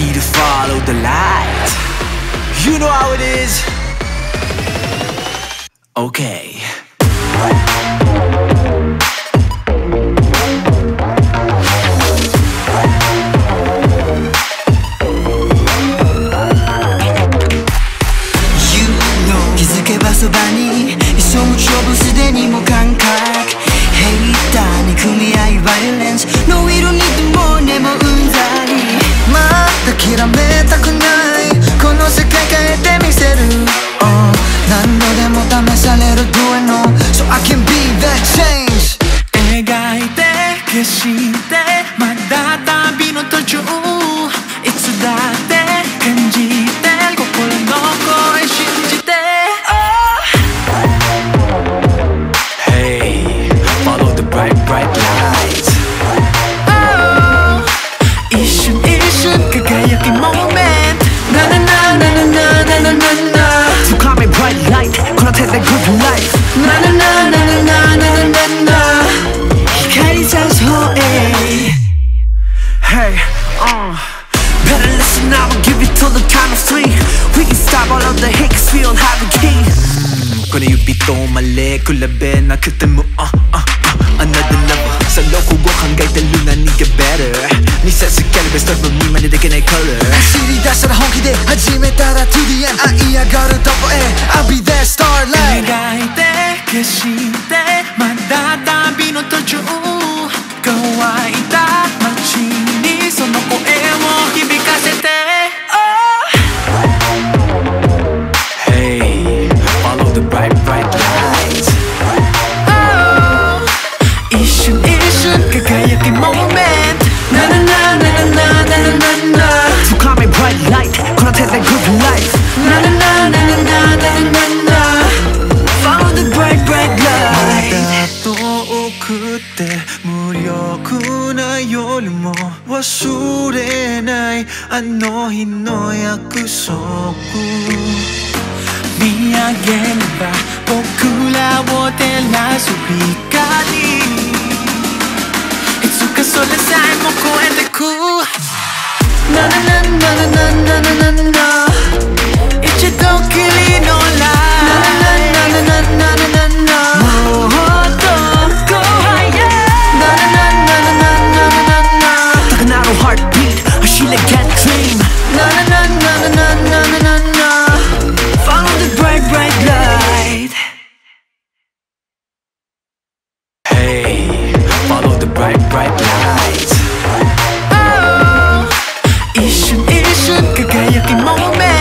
need to follow the light. You know how it is. Okay 試される Do I know So I can be that change 描いて消してまだ旅の途中いつだって and I'ma give it till the count of three We can stop all of the hate cause we don't have a key كون يبيتو ملي كل بينا كتمو اه اه اه another level سلوكو غوخان قايت اللونا نيجا better نساء سكالي بيستربو ميما ندى كناي color أشيري داشر هونكي دي هجيمي تارا تو دي ام ايا غارو دوبو اي I'll be there star like نغايتي كشيتي مدى دابينو تجو كوايتا ماشيني light この手で good life ななななななななな Follow the bright bright light. 遠くて無力な夜も忘れないあの日の約束。見上げれば僕らを照らす光。いつかそれさえも moment.